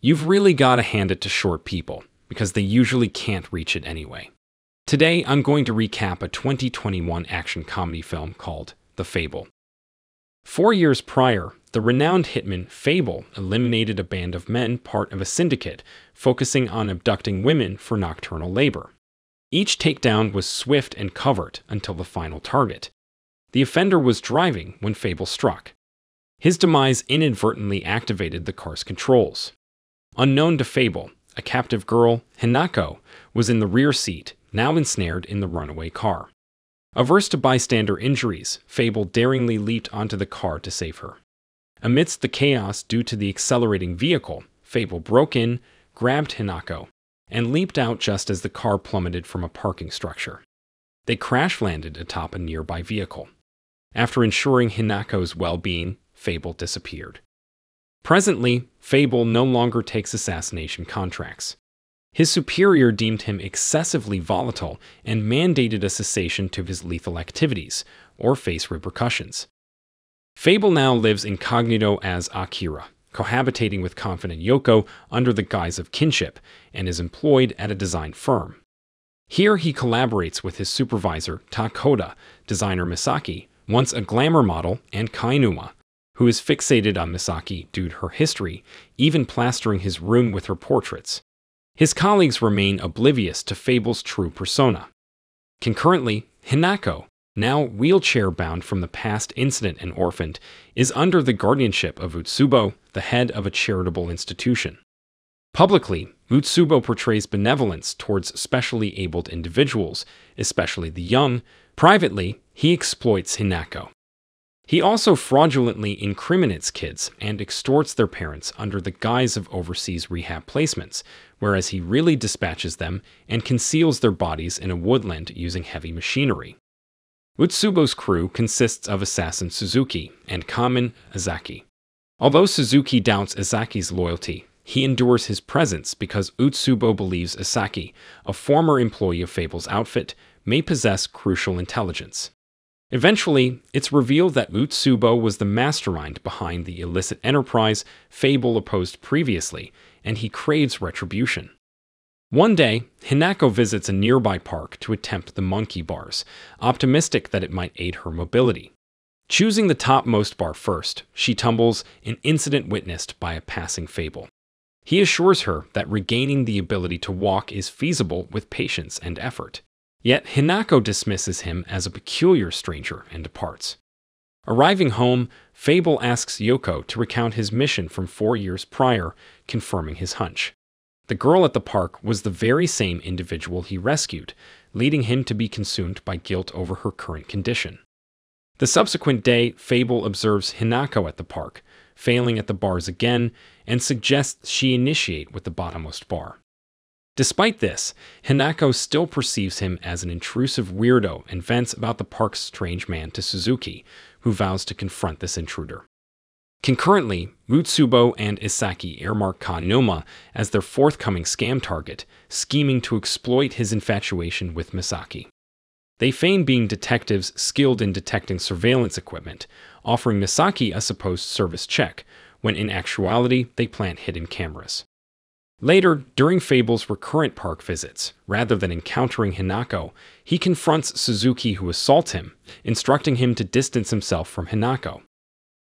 You've really got to hand it to short people, because they usually can't reach it anyway. Today, I'm going to recap a 2021 action comedy film called The Fable. Four years prior, the renowned hitman Fable eliminated a band of men part of a syndicate focusing on abducting women for nocturnal labor. Each takedown was swift and covert until the final target. The offender was driving when Fable struck. His demise inadvertently activated the car's controls. Unknown to Fable, a captive girl, Hinako, was in the rear seat now ensnared in the runaway car. Averse to bystander injuries, Fable daringly leaped onto the car to save her. Amidst the chaos due to the accelerating vehicle, Fable broke in, grabbed Hinako, and leaped out just as the car plummeted from a parking structure. They crash landed atop a nearby vehicle. After ensuring Hinako's well being, Fable disappeared. Presently, Fable no longer takes assassination contracts. His superior deemed him excessively volatile and mandated a cessation to his lethal activities, or face repercussions. Fable now lives incognito as Akira, cohabitating with confident Yoko under the guise of kinship, and is employed at a design firm. Here he collaborates with his supervisor, Takoda, designer Misaki, once a glamour model, and Kainuma, who is fixated on Misaki due to her history, even plastering his room with her portraits. His colleagues remain oblivious to Fable's true persona. Concurrently, Hinako, now wheelchair bound from the past incident and orphaned, is under the guardianship of Utsubo, the head of a charitable institution. Publicly, Utsubo portrays benevolence towards specially abled individuals, especially the young. Privately, he exploits Hinako. He also fraudulently incriminates kids and extorts their parents under the guise of overseas rehab placements, whereas he really dispatches them and conceals their bodies in a woodland using heavy machinery. Utsubo's crew consists of assassin Suzuki and Kamen Azaki. Although Suzuki doubts Azaki's loyalty, he endures his presence because Utsubo believes Asaki, a former employee of Fable's outfit, may possess crucial intelligence. Eventually, it's revealed that Utsubo was the mastermind behind the illicit enterprise Fable opposed previously, and he craves retribution. One day, Hinako visits a nearby park to attempt the monkey bars, optimistic that it might aid her mobility. Choosing the topmost bar first, she tumbles, an incident witnessed by a passing Fable. He assures her that regaining the ability to walk is feasible with patience and effort. Yet Hinako dismisses him as a peculiar stranger and departs. Arriving home, Fable asks Yoko to recount his mission from four years prior, confirming his hunch. The girl at the park was the very same individual he rescued, leading him to be consumed by guilt over her current condition. The subsequent day, Fable observes Hinako at the park, failing at the bars again, and suggests she initiate with the bottommost bar. Despite this, Hinako still perceives him as an intrusive weirdo and vents about the park's strange man to Suzuki, who vows to confront this intruder. Concurrently, Utsubo and Isaki earmark Kainuma as their forthcoming scam target, scheming to exploit his infatuation with Misaki. They feign being detectives skilled in detecting surveillance equipment, offering Misaki a supposed service check, when in actuality they plant hidden cameras. Later, during Fable's recurrent park visits, rather than encountering Hinako, he confronts Suzuki who assaults him, instructing him to distance himself from Hinako.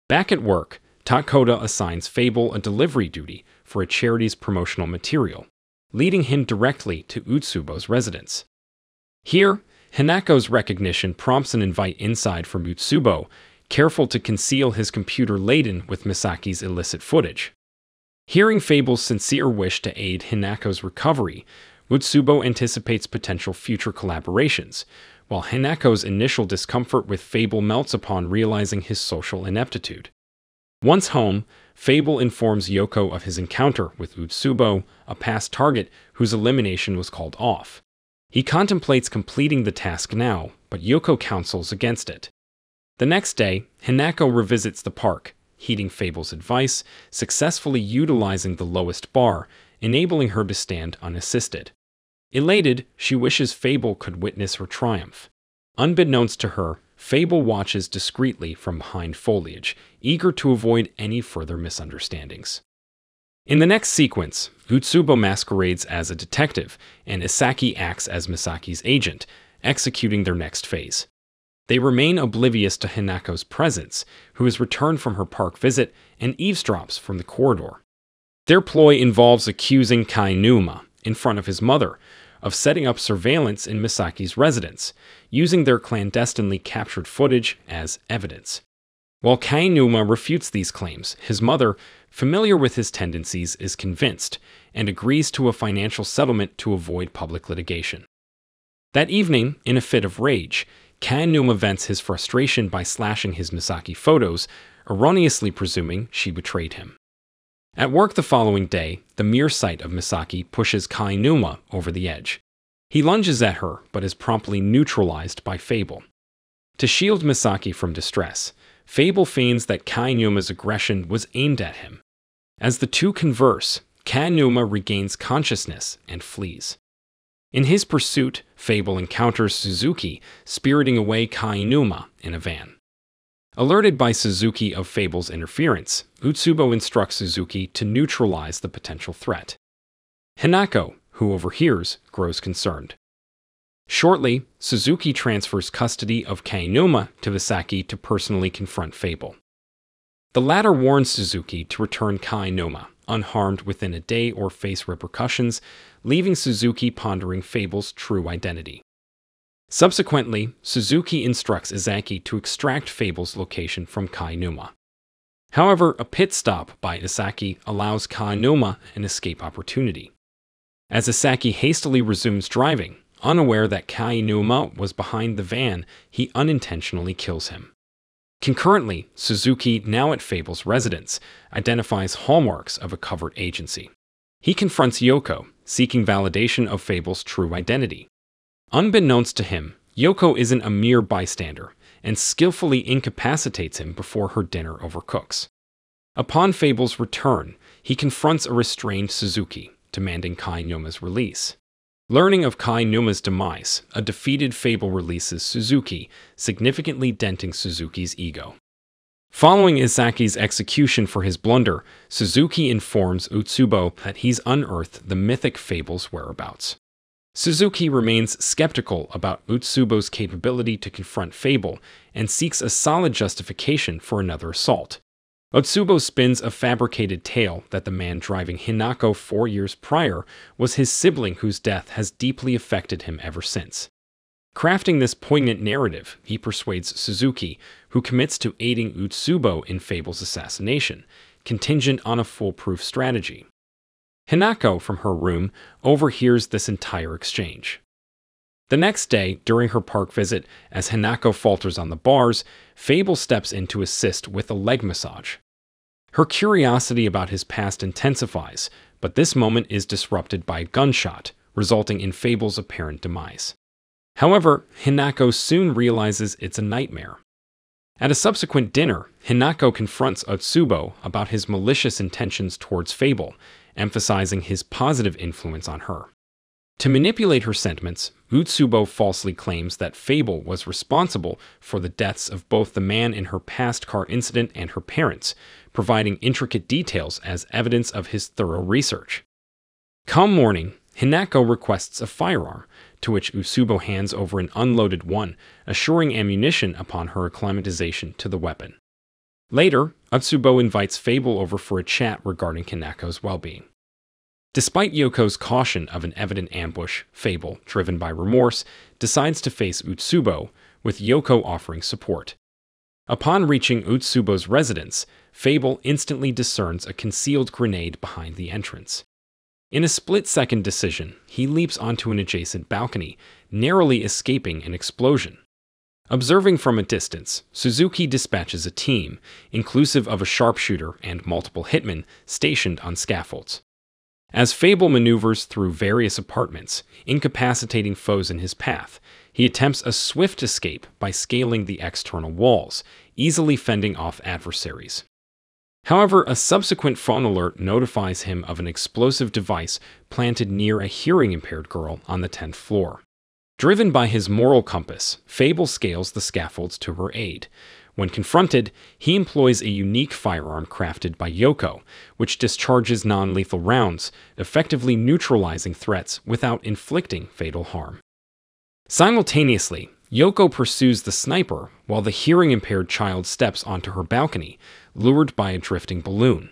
Back at work, Takoda assigns Fable a delivery duty for a charity's promotional material, leading him directly to Utsubo's residence. Here, Hinako's recognition prompts an invite inside from Utsubo, careful to conceal his computer laden with Misaki's illicit footage. Hearing Fable's sincere wish to aid Hinako's recovery, Utsubo anticipates potential future collaborations, while Hinako's initial discomfort with Fable melts upon realizing his social ineptitude. Once home, Fable informs Yoko of his encounter with Utsubo, a past target whose elimination was called off. He contemplates completing the task now, but Yoko counsels against it. The next day, Hinako revisits the park, heeding Fable's advice, successfully utilizing the lowest bar, enabling her to stand unassisted. Elated, she wishes Fable could witness her triumph. Unbeknownst to her, Fable watches discreetly from behind foliage, eager to avoid any further misunderstandings. In the next sequence, Utsubo masquerades as a detective, and Isaki acts as Misaki's agent, executing their next phase. They remain oblivious to Hinako's presence, who has returned from her park visit and eavesdrops from the corridor. Their ploy involves accusing Kainuma, in front of his mother, of setting up surveillance in Misaki's residence, using their clandestinely captured footage as evidence. While Kainuma refutes these claims, his mother, familiar with his tendencies, is convinced and agrees to a financial settlement to avoid public litigation. That evening, in a fit of rage, Kainuma vents his frustration by slashing his Misaki photos, erroneously presuming she betrayed him. At work the following day, the mere sight of Misaki pushes Kainuma over the edge. He lunges at her, but is promptly neutralized by Fable. To shield Misaki from distress, Fable feigns that Kainuma's aggression was aimed at him. As the two converse, Kainuma regains consciousness and flees. In his pursuit, Fable encounters Suzuki, spiriting away Kainuma in a van. Alerted by Suzuki of Fable's interference, Utsubo instructs Suzuki to neutralize the potential threat. Hinako, who overhears, grows concerned. Shortly, Suzuki transfers custody of Kainuma to Visaki to personally confront Fable. The latter warns Suzuki to return Kainuma, unharmed within a day or face repercussions, leaving Suzuki pondering Fable's true identity. Subsequently, Suzuki instructs Izaki to extract Fable's location from Kainuma. However, a pit stop by Isaki allows Kainuma an escape opportunity. As Isaki hastily resumes driving, Unaware that Kainuma was behind the van, he unintentionally kills him. Concurrently, Suzuki, now at Fable's residence, identifies hallmarks of a covert agency. He confronts Yoko, seeking validation of Fable's true identity. Unbeknownst to him, Yoko isn't a mere bystander and skillfully incapacitates him before her dinner overcooks. Upon Fable's return, he confronts a restrained Suzuki, demanding Kainuma's release. Learning of Kainuma's demise, a defeated Fable releases Suzuki, significantly denting Suzuki's ego. Following Isaki's execution for his blunder, Suzuki informs Utsubo that he's unearthed the mythic Fable's whereabouts. Suzuki remains skeptical about Utsubo's capability to confront Fable and seeks a solid justification for another assault. Utsubo spins a fabricated tale that the man driving Hinako four years prior was his sibling whose death has deeply affected him ever since. Crafting this poignant narrative, he persuades Suzuki, who commits to aiding Utsubo in Fable's assassination, contingent on a foolproof strategy. Hinako, from her room, overhears this entire exchange. The next day, during her park visit, as Hinako falters on the bars, Fable steps in to assist with a leg massage. Her curiosity about his past intensifies, but this moment is disrupted by a gunshot, resulting in Fable's apparent demise. However, Hinako soon realizes it's a nightmare. At a subsequent dinner, Hinako confronts Otsubo about his malicious intentions towards Fable, emphasizing his positive influence on her. To manipulate her sentiments, Utsubo falsely claims that Fable was responsible for the deaths of both the man in her past car incident and her parents, providing intricate details as evidence of his thorough research. Come morning, Hinako requests a firearm, to which Utsubo hands over an unloaded one, assuring ammunition upon her acclimatization to the weapon. Later, Utsubo invites Fable over for a chat regarding Hinako's well being. Despite Yoko's caution of an evident ambush, Fable, driven by remorse, decides to face Utsubo, with Yoko offering support. Upon reaching Utsubo's residence, Fable instantly discerns a concealed grenade behind the entrance. In a split second decision, he leaps onto an adjacent balcony, narrowly escaping an explosion. Observing from a distance, Suzuki dispatches a team, inclusive of a sharpshooter and multiple hitmen, stationed on scaffolds. As Fable maneuvers through various apartments, incapacitating foes in his path, he attempts a swift escape by scaling the external walls, easily fending off adversaries. However, a subsequent phone alert notifies him of an explosive device planted near a hearing impaired girl on the 10th floor. Driven by his moral compass, Fable scales the scaffolds to her aid, When confronted, he employs a unique firearm crafted by Yoko, which discharges non lethal rounds, effectively neutralizing threats without inflicting fatal harm. Simultaneously, Yoko pursues the sniper while the hearing impaired child steps onto her balcony, lured by a drifting balloon.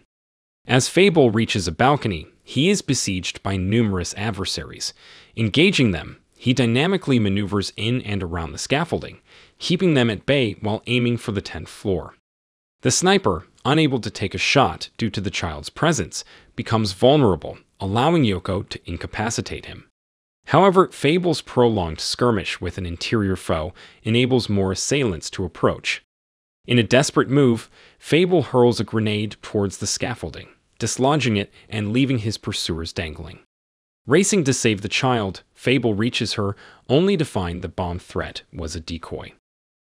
As Fable reaches a balcony, he is besieged by numerous adversaries. Engaging them, he dynamically maneuvers in and around the scaffolding, keeping them at bay while aiming for the 10th floor. The sniper, unable to take a shot due to the child's presence, becomes vulnerable, allowing Yoko to incapacitate him. However, Fable's prolonged skirmish with an interior foe enables more assailants to approach. In a desperate move, Fable hurls a grenade towards the scaffolding, dislodging it and leaving his pursuers dangling. Racing to save the child, Fable reaches her only to find the bomb threat was a decoy.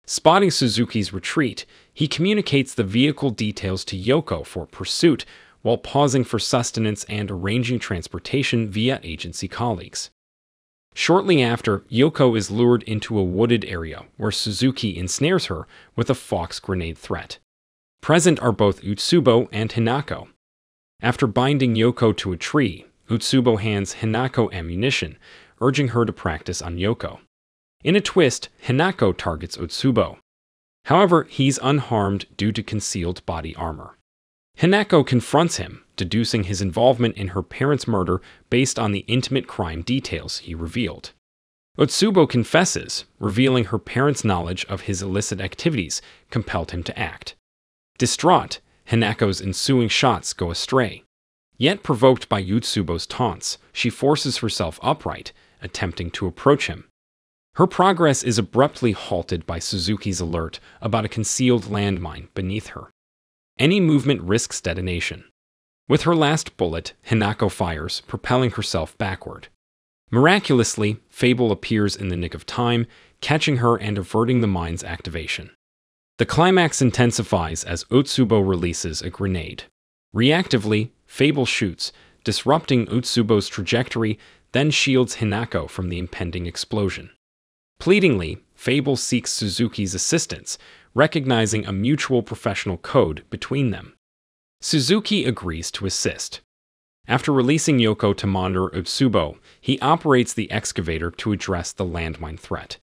Spotting Suzuki's retreat, he communicates the vehicle details to Yoko for pursuit while pausing for sustenance and arranging transportation via agency colleagues. Shortly after, Yoko is lured into a wooded area where Suzuki ensnares her with a fox grenade threat. Present are both Utsubo and Hinako. After binding Yoko to a tree, Utsubo hands Hinako ammunition, urging her to practice on Yoko. In a twist, Hinako targets Otsubo. However, he's unharmed due to concealed body armor. Hinako confronts him, deducing his involvement in her parents' murder based on the intimate crime details he revealed. Otsubo confesses, revealing her parents' knowledge of his illicit activities compelled him to act. Distraught, Hinako's ensuing shots go astray. Yet provoked by Utsubo's taunts, she forces herself upright, attempting to approach him. Her progress is abruptly halted by Suzuki's alert about a concealed landmine beneath her. Any movement risks detonation. With her last bullet, Hinako fires, propelling herself backward. Miraculously, Fable appears in the nick of time, catching her and averting the mine's activation. The climax intensifies as Utsubo releases a grenade. Reactively, Fable shoots, disrupting Utsubo's trajectory, then shields Hinako from the impending explosion. Pleadingly, Fable seeks Suzuki's assistance, recognizing a mutual professional code between them. Suzuki agrees to assist. After releasing Yoko to monitor Utsubo, he operates the excavator to address the landmine threat.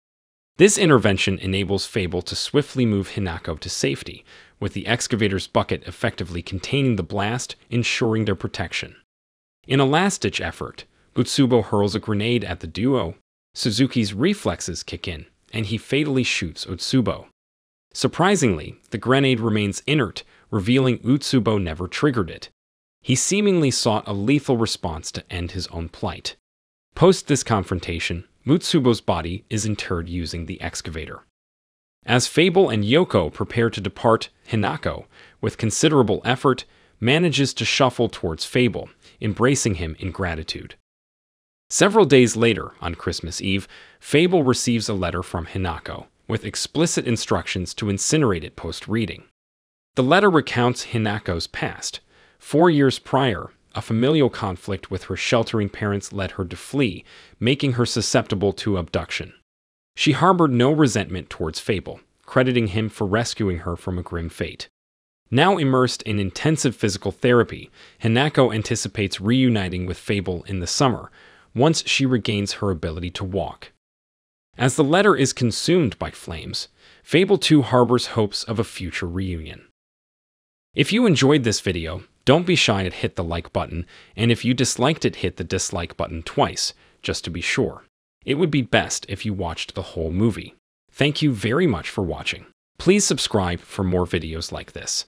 This intervention enables Fable to swiftly move Hinako to safety, with the excavator's bucket effectively containing the blast, ensuring their protection. In a last ditch effort, Utsubo hurls a grenade at the duo. Suzuki's reflexes kick in, and he fatally shoots Utsubo. Surprisingly, the grenade remains inert, revealing Utsubo never triggered it. He seemingly sought a lethal response to end his own plight. Post this confrontation, Utsubo's body is interred using the excavator. As Fable and Yoko prepare to depart, Hinako, with considerable effort, manages to shuffle towards Fable, embracing him in gratitude. Several days later, on Christmas Eve, Fable receives a letter from Hinako, with explicit instructions to incinerate it post reading. The letter recounts Hinako's past. Four years prior, a familial conflict with her sheltering parents led her to flee, making her susceptible to abduction. She harbored no resentment towards Fable, crediting him for rescuing her from a grim fate. Now immersed in intensive physical therapy, Hinako anticipates reuniting with Fable in the summer, once she regains her ability to walk. As the letter is consumed by flames, Fable 2 harbors hopes of a future reunion. If you enjoyed this video, don't be shy to hit the like button, and if you disliked it, hit the dislike button twice, just to be sure. It would be best if you watched the whole movie. Thank you very much for watching. Please subscribe for more videos like this.